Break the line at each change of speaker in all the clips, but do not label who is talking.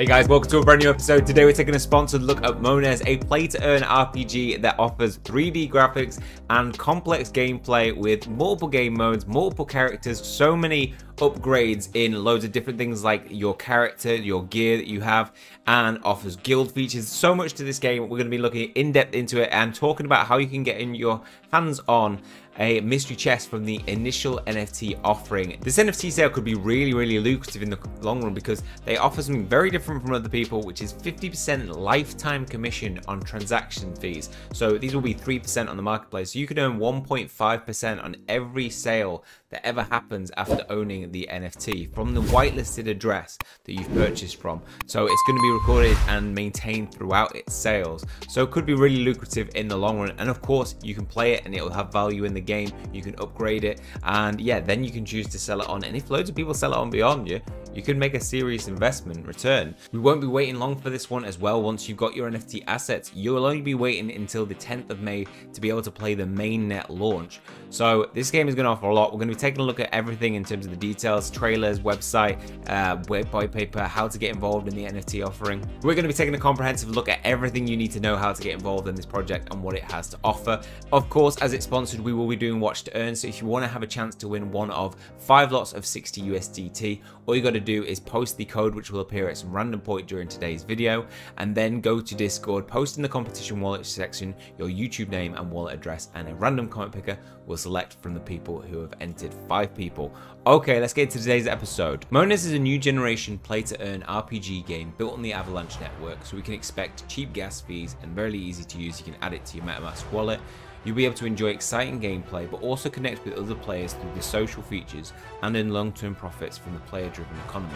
Hey guys, welcome to a brand new episode. Today we're taking a sponsored look at Mones, a play-to-earn RPG that offers 3D graphics and complex gameplay with multiple game modes, multiple characters, so many upgrades in loads of different things like your character, your gear that you have, and offers guild features. So much to this game. We're going to be looking in depth into it and talking about how you can get in your hands on a mystery chest from the initial NFT offering. This NFT sale could be really, really lucrative in the long run because they offer something very different from other people, which is 50% lifetime commission on transaction fees. So these will be 3% on the marketplace. So you could earn 1.5% on every sale that ever happens after owning the NFT from the whitelisted address that you've purchased from. So it's going to be recorded and maintained throughout its sales. So it could be really lucrative in the long run. And of course, you can play it and it will have value in the game. You can upgrade it. And yeah, then you can choose to sell it on. And if loads of people sell it on beyond you, you can make a serious investment return. We won't be waiting long for this one as well. Once you've got your NFT assets, you'll only be waiting until the 10th of May to be able to play the mainnet launch. So this game is going to offer a lot. We're going to be taking a look at everything in terms of the details, trailers, website, uh, white paper, how to get involved in the NFT offering. We're going to be taking a comprehensive look at everything you need to know how to get involved in this project and what it has to offer. Of course, as it's sponsored, we will be doing watch to earn. So if you want to have a chance to win one of five lots of 60 USDT, all you got to do is post the code which will appear at some random point during today's video and then go to Discord, post in the competition wallet section your YouTube name and wallet address and a random comment picker will select from the people who have entered five people. Okay, let's get to today's episode. Mones is a new generation play to earn RPG game built on the Avalanche network so we can expect cheap gas fees and very easy to use. You can add it to your MetaMask wallet You'll be able to enjoy exciting gameplay, but also connect with other players through the social features and earn long-term profits from the player-driven economy.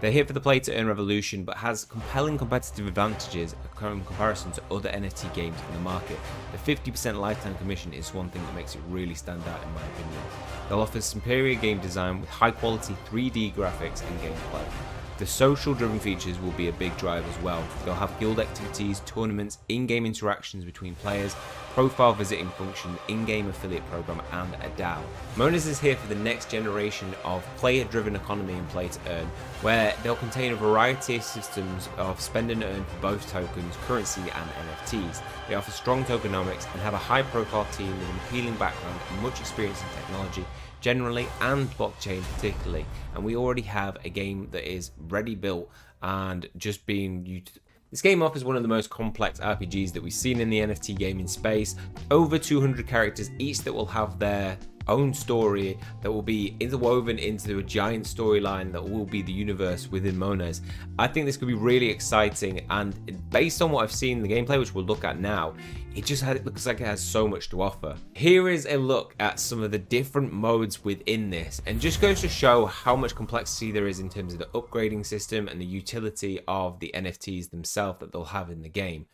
They're here for the play to earn revolution, but has compelling competitive advantages in comparison to other NFT games in the market. The 50% lifetime commission is one thing that makes it really stand out in my opinion. They'll offer superior game design with high quality 3D graphics and gameplay. The social driven features will be a big drive as well. They'll have guild activities, tournaments, in-game interactions between players, profile visiting function, in-game affiliate program and a DAO. Mones is here for the next generation of player-driven economy and play to earn, where they'll contain a variety of systems of spend and earn for both tokens, currency and NFTs. They offer strong tokenomics and have a high-profile team with an appealing background and much experience in technology generally and blockchain particularly and we already have a game that is ready built and just being used this game offers one of the most complex RPGs that we've seen in the NFT gaming space. Over 200 characters each that will have their own story that will be interwoven into a giant storyline that will be the universe within Mones. I think this could be really exciting and based on what I've seen the gameplay, which we'll look at now, it just has, it looks like it has so much to offer. Here is a look at some of the different modes within this and just goes to show how much complexity there is in terms of the upgrading system and the utility of the NFTs themselves that they'll have in the game.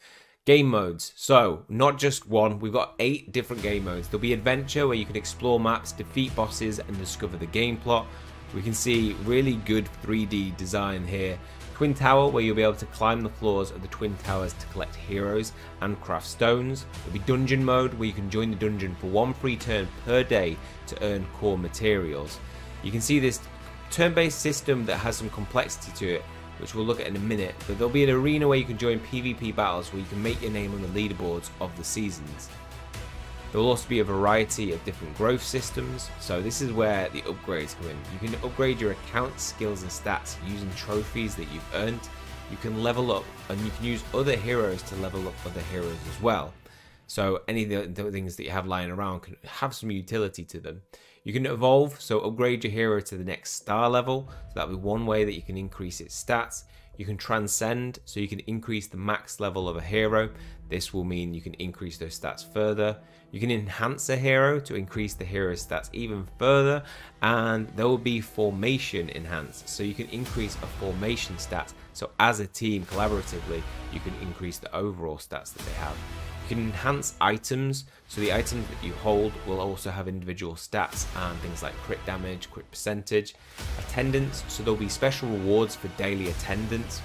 Game modes. So, not just one, we've got eight different game modes. There'll be adventure where you can explore maps, defeat bosses, and discover the game plot. We can see really good 3D design here. Twin Tower, where you'll be able to climb the floors of the Twin Towers to collect heroes and craft stones. There'll be Dungeon mode, where you can join the dungeon for one free turn per day to earn core materials. You can see this turn-based system that has some complexity to it which we'll look at in a minute, but there'll be an arena where you can join PvP battles where you can make your name on the leaderboards of the seasons. There will also be a variety of different growth systems, so this is where the upgrades come in. You can upgrade your account skills and stats using trophies that you've earned. You can level up, and you can use other heroes to level up other heroes as well. So any of the things that you have lying around can have some utility to them. You can evolve, so upgrade your hero to the next star level. So that'll be one way that you can increase its stats. You can transcend, so you can increase the max level of a hero. This will mean you can increase those stats further. You can enhance a hero to increase the hero's stats even further. And there will be formation enhanced, so you can increase a formation stat. So as a team, collaboratively, you can increase the overall stats that they have. You can enhance items, so the items that you hold will also have individual stats and things like crit damage, crit percentage, attendance, so there'll be special rewards for daily attendance.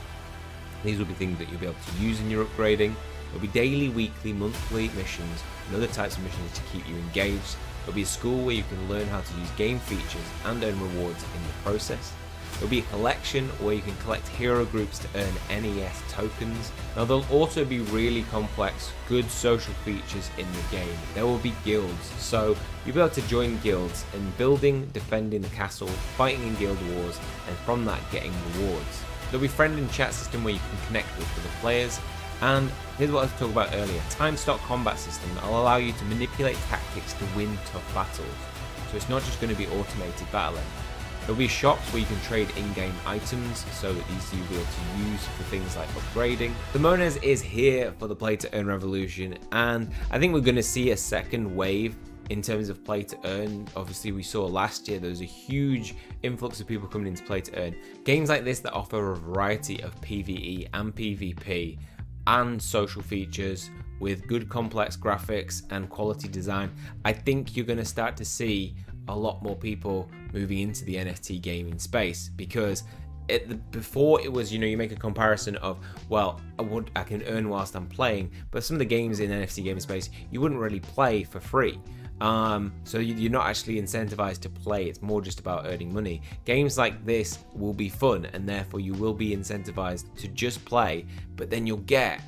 These will be things that you'll be able to use in your upgrading. There'll be daily, weekly, monthly missions and other types of missions to keep you engaged. There'll be a school where you can learn how to use game features and earn rewards in the process. There'll be a collection where you can collect hero groups to earn NES tokens. Now there'll also be really complex, good social features in the game. There will be guilds, so you'll be able to join guilds in building, defending the castle, fighting in guild wars, and from that getting rewards. There'll be friend and chat system where you can connect with other players, and here's what I was talking about earlier, time stock combat system that will allow you to manipulate tactics to win tough battles. So it's not just going to be automated battling. There'll be shops where you can trade in-game items so that these you'll be able to use for things like upgrading. The Mones is here for the play to earn revolution and I think we're going to see a second wave in terms of play to earn. Obviously, we saw last year there was a huge influx of people coming into play to earn. Games like this that offer a variety of PvE and PvP and social features with good complex graphics and quality design, I think you're going to start to see a lot more people moving into the NFT gaming space because it, before it was you know you make a comparison of well I would I can earn whilst I'm playing but some of the games in NFT gaming space you wouldn't really play for free um, so you're not actually incentivized to play it's more just about earning money. Games like this will be fun and therefore you will be incentivized to just play but then you'll get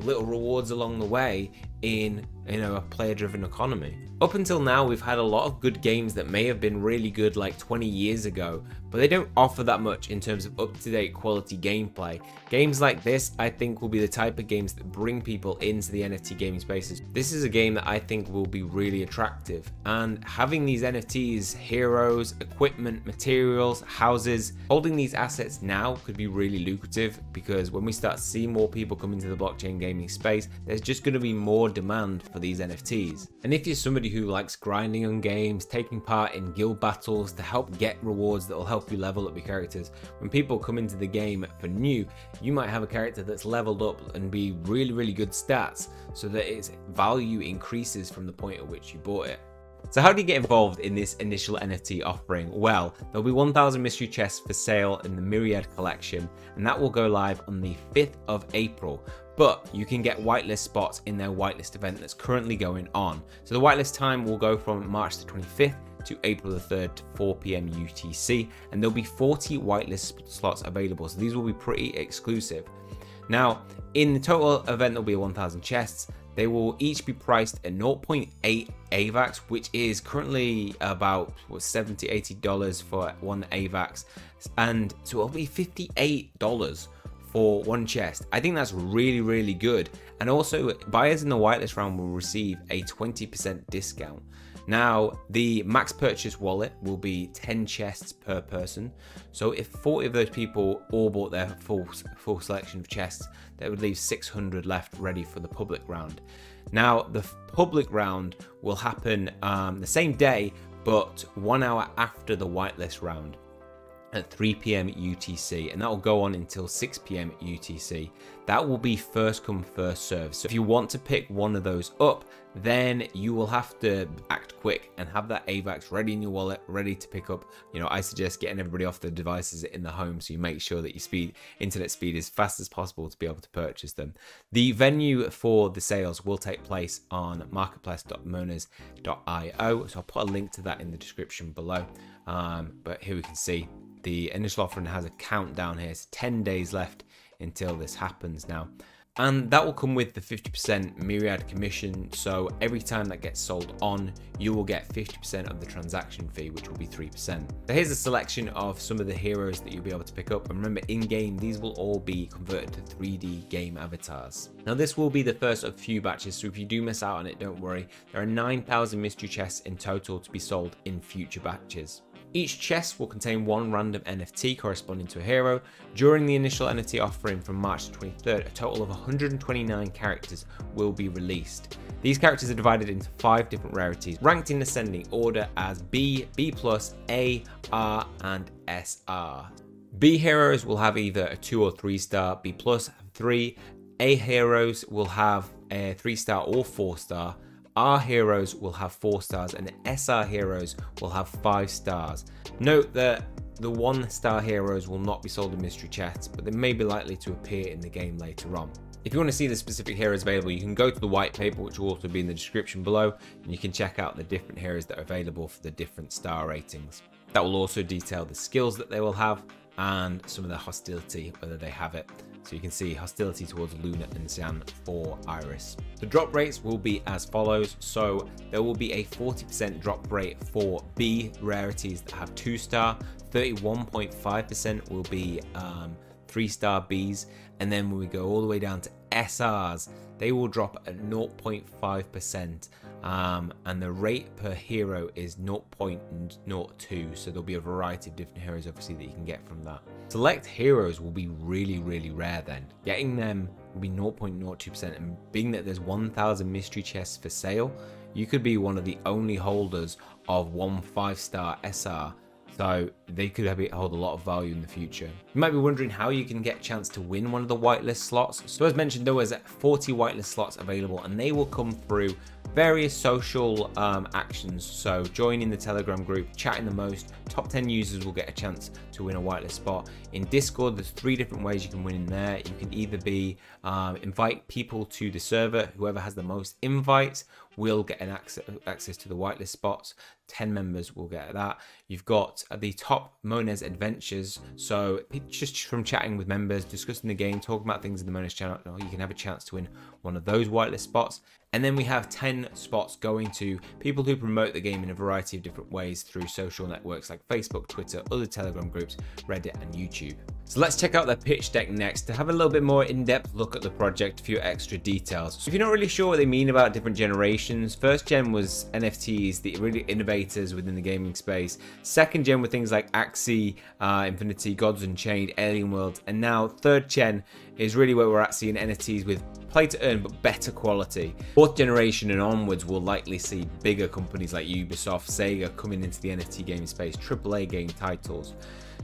little rewards along the way in you know a player driven economy. Up until now we've had a lot of good games that may have been really good like 20 years ago but they don't offer that much in terms of up-to-date quality gameplay. Games like this i think will be the type of games that bring people into the nft gaming spaces. This is a game that i think will be really attractive and having these nfts heroes equipment materials houses holding these assets now could be really lucrative because when we start to see more people come into the blockchain gaming space there's just going to be more demand for these nfts and if you're somebody who likes grinding on games, taking part in guild battles to help get rewards that will help you level up your characters. When people come into the game for new, you might have a character that's leveled up and be really, really good stats so that its value increases from the point at which you bought it. So how do you get involved in this initial NFT offering? Well, there'll be 1000 mystery chests for sale in the Myriad collection and that will go live on the 5th of April but you can get whitelist spots in their whitelist event that's currently going on. So the whitelist time will go from March the 25th to April the 3rd to 4 p.m. UTC, and there'll be 40 whitelist slots available. So these will be pretty exclusive. Now, in the total event, there'll be 1,000 chests. They will each be priced at 0.8 AVAX, which is currently about what, 70 $80 for one AVAX, and so it'll be $58 for one chest. I think that's really, really good. And also, buyers in the whitelist round will receive a 20% discount. Now, the max purchase wallet will be 10 chests per person. So if 40 of those people all bought their full, full selection of chests, that would leave 600 left ready for the public round. Now, the public round will happen um, the same day, but one hour after the whitelist round at 3 p.m. UTC, and that will go on until 6 p.m. UTC. That will be first come, first serve. So if you want to pick one of those up, then you will have to act quick and have that AVAX ready in your wallet, ready to pick up. You know, I suggest getting everybody off the devices in the home so you make sure that your speed, internet speed is fast as possible to be able to purchase them. The venue for the sales will take place on marketplace.mones.io. So I'll put a link to that in the description below. Um, but here we can see the initial offering has a countdown here. It's 10 days left until this happens now. And that will come with the 50% Myriad commission. So every time that gets sold on, you will get 50% of the transaction fee, which will be 3%. So here's a selection of some of the heroes that you'll be able to pick up. And remember, in game, these will all be converted to 3D game avatars. Now, this will be the first of few batches. So if you do miss out on it, don't worry. There are 9,000 mystery chests in total to be sold in future batches. Each chest will contain one random NFT corresponding to a hero. During the initial NFT offering from March 23rd, a total of 129 characters will be released. These characters are divided into five different rarities, ranked in ascending order as B, B+, A, R, and SR. B heroes will have either a 2 or 3 star, B+, 3, A heroes will have a 3 star or 4 star, R heroes will have 4 stars and SR heroes will have 5 stars. Note that the 1 star heroes will not be sold in mystery chests, but they may be likely to appear in the game later on. If you want to see the specific heroes available, you can go to the white paper, which will also be in the description below, and you can check out the different heroes that are available for the different star ratings. That will also detail the skills that they will have, and some of their hostility, whether they have it. So you can see hostility towards Luna and Xian for Iris. The drop rates will be as follows. So there will be a 40% drop rate for B rarities that have 2 star, 31.5% will be um, 3 star Bs, and then when we go all the way down to SRs, they will drop at 0.5%. Um, and the rate per hero is 0.02 so there'll be a variety of different heroes obviously that you can get from that. Select heroes will be really really rare then. Getting them will be 0.02% and being that there's 1000 mystery chests for sale you could be one of the only holders of one five star SR so they could hold a lot of value in the future. You might be wondering how you can get a chance to win one of the whitelist slots. So as mentioned, there was 40 whitelist slots available and they will come through various social um, actions. So joining the Telegram group, chatting the most, top 10 users will get a chance to win a whitelist spot. In Discord, there's three different ways you can win in there. You can either be um, invite people to the server, whoever has the most invites will get an access, access to the whitelist spots. 10 members will get that. You've got the top Mones adventures. So just from chatting with members, discussing the game, talking about things in the Mones channel, oh, you can have a chance to win one of those whitelist spots. And then we have 10 spots going to people who promote the game in a variety of different ways through social networks like Facebook, Twitter, other Telegram groups, Reddit, and YouTube. So let's check out their pitch deck next to have a little bit more in-depth look at the project, a few extra details. So if you're not really sure what they mean about different generations, first gen was NFTs, the really within the gaming space. Second gen with things like Axie, uh, Infinity, Gods Unchained, Alien Worlds, and now third gen is really where we're at seeing NFTs with play to earn but better quality. Fourth generation and onwards will likely see bigger companies like Ubisoft, Sega coming into the NFT game space, AAA game titles.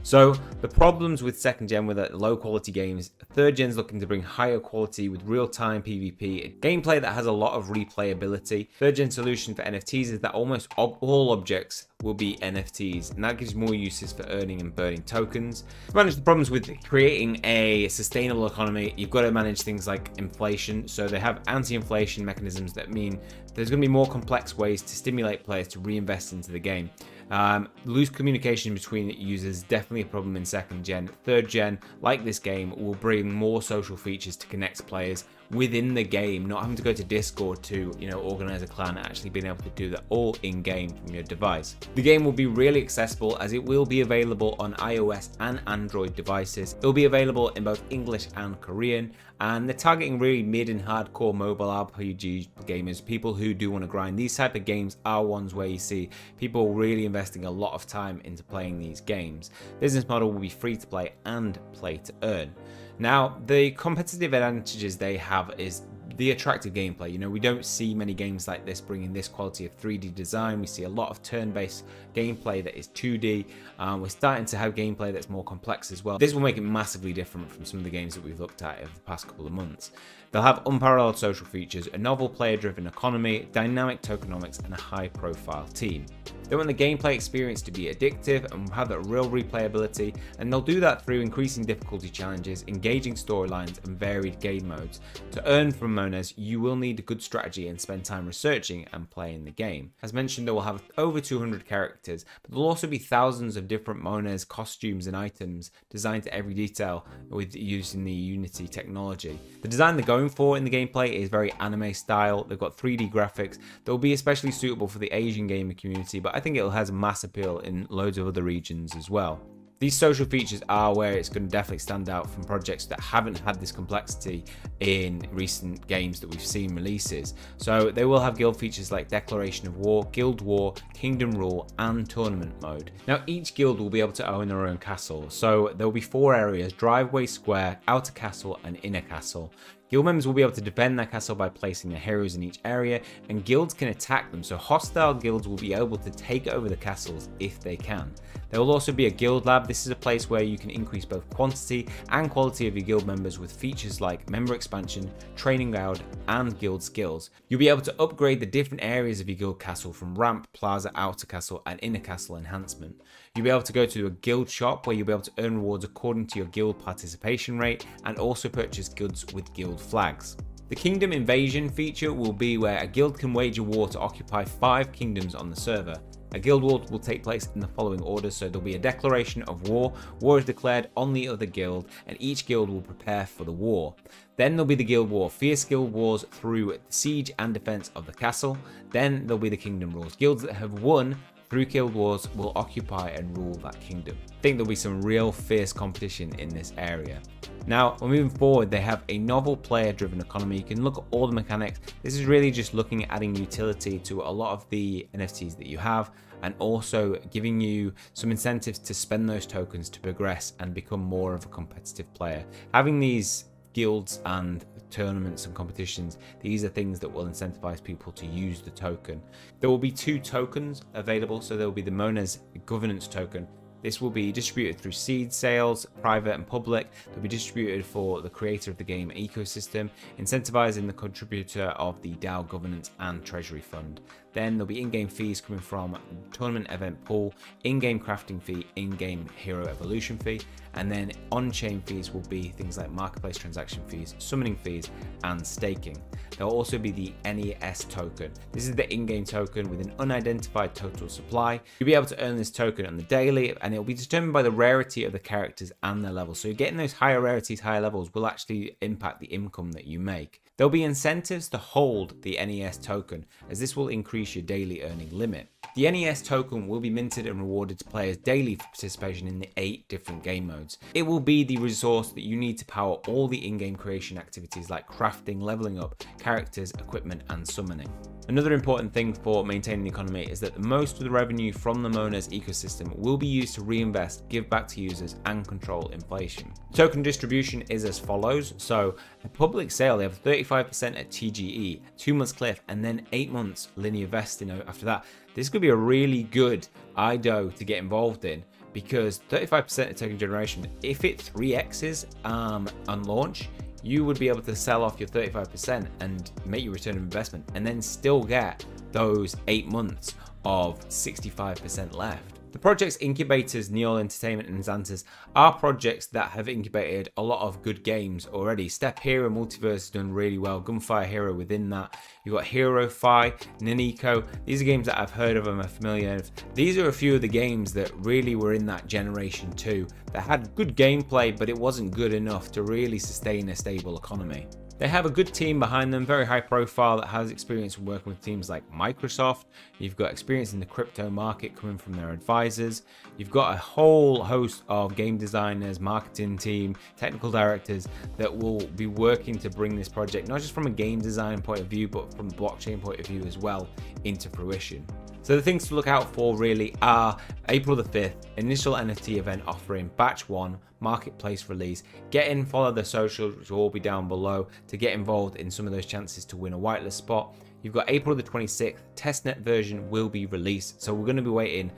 So the problems with second gen were that uh, low quality games, third gen's looking to bring higher quality with real-time PvP, gameplay that has a lot of replayability. Third gen solution for NFTs is that almost all objects will be NFTs, and that gives more uses for earning and burning tokens. To manage the problems with creating a sustainable economy, you've got to manage things like inflation. So they have anti-inflation mechanisms that mean there's going to be more complex ways to stimulate players to reinvest into the game. Um, loose communication between users definitely a problem in second gen. Third gen, like this game, will bring more social features to connect players within the game, not having to go to Discord to, you know, organize a clan, actually being able to do that all in game from your device. The game will be really accessible as it will be available on iOS and Android devices. It will be available in both English and Korean, and they're targeting really mid and hardcore mobile RPG gamers, people who do want to grind. These type of games are ones where you see people really investing a lot of time into playing these games. Business model will be free to play and play to earn. Now, the competitive advantages they have is the attractive gameplay. You know, we don't see many games like this bringing this quality of 3D design. We see a lot of turn-based gameplay that is 2D. Um, we're starting to have gameplay that's more complex as well. This will make it massively different from some of the games that we've looked at over the past couple of months. They'll have unparalleled social features, a novel player-driven economy, dynamic tokenomics, and a high-profile team. They want the gameplay experience to be addictive and have that real replayability, and they'll do that through increasing difficulty challenges, engaging storylines, and varied game modes. To earn from Mones, you will need a good strategy and spend time researching and playing the game. As mentioned, they will have over 200 characters, but there'll also be thousands of different Mones costumes and items designed to every detail with using the Unity technology. The design they're going for in the gameplay is very anime style. They've got 3D graphics that will be especially suitable for the Asian gamer community, but I think it has mass appeal in loads of other regions as well. These social features are where it's going to definitely stand out from projects that haven't had this complexity in recent games that we've seen releases. So they will have guild features like Declaration of War, Guild War, Kingdom Rule, and Tournament Mode. Now each guild will be able to own their own castle. So there will be four areas, Driveway Square, Outer Castle, and Inner Castle. Guild members will be able to defend their castle by placing their heroes in each area, and guilds can attack them, so hostile guilds will be able to take over the castles if they can. There will also be a guild lab. This is a place where you can increase both quantity and quality of your guild members with features like member expansion, training guide, and guild skills. You'll be able to upgrade the different areas of your guild castle from ramp, plaza, outer castle, and inner castle enhancement. You'll be able to go to a guild shop where you'll be able to earn rewards according to your guild participation rate and also purchase goods with guild flags. The Kingdom Invasion feature will be where a guild can wage a war to occupy 5 kingdoms on the server. A guild war will take place in the following order, so there'll be a declaration of war, war is declared on the other guild, and each guild will prepare for the war. Then there'll be the guild war, fierce guild wars through the siege and defense of the castle. Then there'll be the kingdom rules. Guilds that have won Guild Wars will occupy and rule that kingdom. I think there'll be some real fierce competition in this area. Now, moving forward, they have a novel player driven economy. You can look at all the mechanics. This is really just looking at adding utility to a lot of the NFTs that you have and also giving you some incentives to spend those tokens to progress and become more of a competitive player. Having these guilds and tournaments and competitions, these are things that will incentivize people to use the token. There will be two tokens available, so there will be the Mones governance token. This will be distributed through seed sales, private and public. They'll be distributed for the creator of the game ecosystem, incentivizing the contributor of the DAO governance and treasury fund. Then there'll be in-game fees coming from tournament event pool, in-game crafting fee, in-game hero evolution fee, and then on-chain fees will be things like marketplace transaction fees, summoning fees, and staking. There'll also be the NES token. This is the in-game token with an unidentified total supply. You'll be able to earn this token on the daily, and it'll be determined by the rarity of the characters and their levels. So getting those higher rarities, higher levels will actually impact the income that you make. There'll be incentives to hold the NES token, as this will increase your daily earning limit. The NES token will be minted and rewarded to players daily for participation in the 8 different game modes. It will be the resource that you need to power all the in-game creation activities like crafting, leveling up, characters, equipment and summoning. Another important thing for maintaining the economy is that most of the revenue from the Mones ecosystem will be used to reinvest, give back to users, and control inflation. Token distribution is as follows. So, a public sale, they have 35% at TGE, two months cliff, and then eight months linear vesting after that. This could be a really good IDO to get involved in because 35% of token generation, if it 3x's um, on launch, you would be able to sell off your 35% and make your return of investment and then still get those eight months of 65% left. The project's incubators, Neol Entertainment and Xantas, are projects that have incubated a lot of good games already. Step Hero Multiverse has done really well, Gunfire Hero within that. You've got Hero Fi, Naniko. These are games that I've heard of and are familiar with. These are a few of the games that really were in that generation too, that had good gameplay, but it wasn't good enough to really sustain a stable economy. They have a good team behind them, very high profile, that has experience working with teams like Microsoft. You've got experience in the crypto market coming from their advisors. You've got a whole host of game designers, marketing team, technical directors that will be working to bring this project, not just from a game design point of view, but from blockchain point of view as well, into fruition. So the things to look out for really are April the 5th, initial NFT event offering, batch 1, marketplace release. Get in, follow the socials, which will all be down below to get involved in some of those chances to win a whitelist spot. You've got April the 26th, testnet version will be released. So we're going to be waiting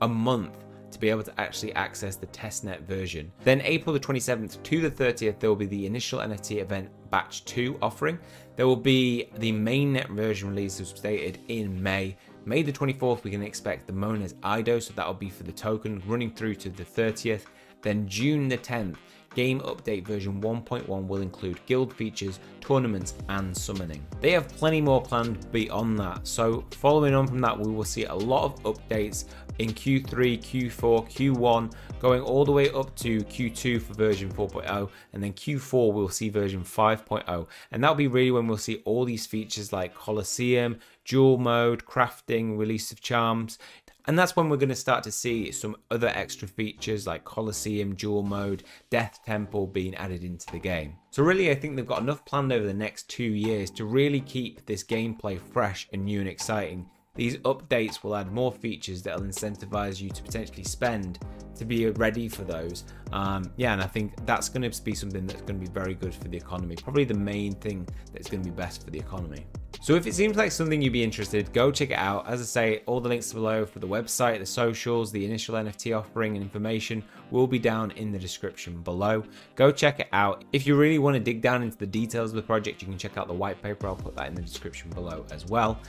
a month to be able to actually access the testnet version. Then April the 27th to the 30th, there will be the initial NFT event batch 2 offering. There will be the mainnet version release as stated in May May the 24th, we can expect the Mones IDO, so that'll be for the token, running through to the 30th. Then June the 10th, game update version 1.1 will include guild features, tournaments, and summoning. They have plenty more planned beyond that, so following on from that, we will see a lot of updates in Q3, Q4, Q1, going all the way up to Q2 for version 4.0, and then Q4 we'll see version 5.0. And that'll be really when we'll see all these features like Colosseum, duel mode, crafting, release of charms. And that's when we're going to start to see some other extra features like Colosseum, duel mode, Death Temple being added into the game. So really I think they've got enough planned over the next two years to really keep this gameplay fresh and new and exciting these updates will add more features that will incentivize you to potentially spend to be ready for those. Um, yeah, and I think that's going to be something that's going to be very good for the economy. Probably the main thing that's going to be best for the economy. So if it seems like something you'd be interested, go check it out. As I say, all the links below for the website, the socials, the initial NFT offering and information will be down in the description below. Go check it out. If you really want to dig down into the details of the project, you can check out the white paper. I'll put that in the description below as well.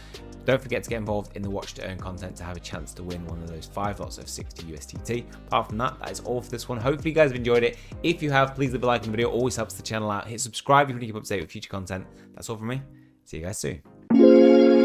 Don't forget to get involved in the watch to earn content to have a chance to win one of those five lots of 60 USDT. Apart from that, that is all for this one. Hopefully you guys have enjoyed it. If you have, please leave a like on the video. Always helps the channel out. Hit subscribe if you want to keep up to date with future content. That's all from me. See you guys soon.